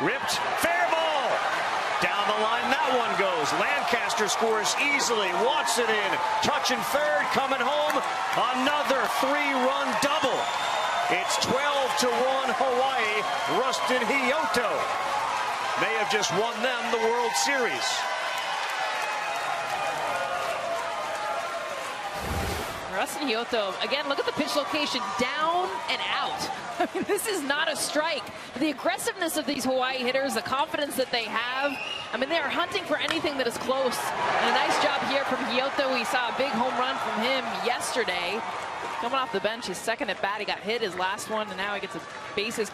Ripped. Fair ball. Down the line, that one goes. Lancaster scores easily. Watson in. Touching third, coming home. Another three-run double. It's 12 to 1 Hawaii. Rustin Hioto may have just won them the World Series. Rustin Hioto, again, look at the pitch location, down and out. I mean, this is not a strike. The aggressiveness of these Hawaii hitters, the confidence that they have, I mean, they are hunting for anything that is close. And a nice job here from Hioto. We saw a big home run from him yesterday. Coming off the bench, his second at bat, he got hit his last one, and now he gets a bases